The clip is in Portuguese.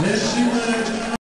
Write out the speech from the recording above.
Neste